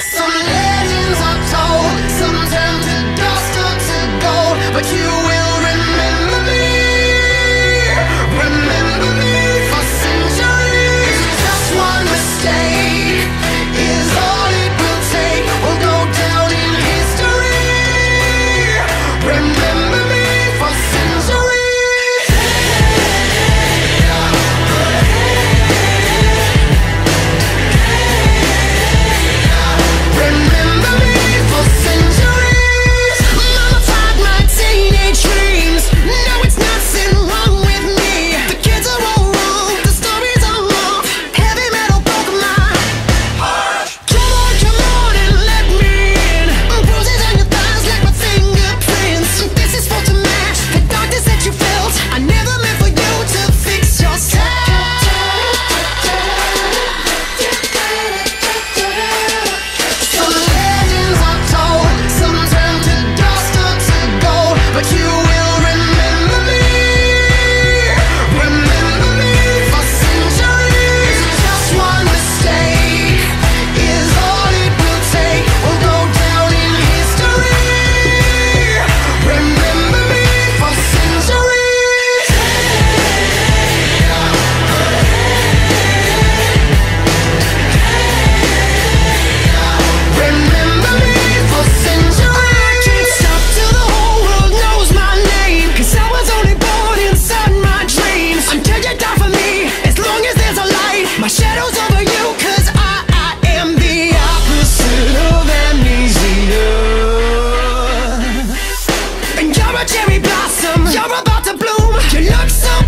Some legends cherry blossom. You're about to bloom. You look so